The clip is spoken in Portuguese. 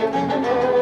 Música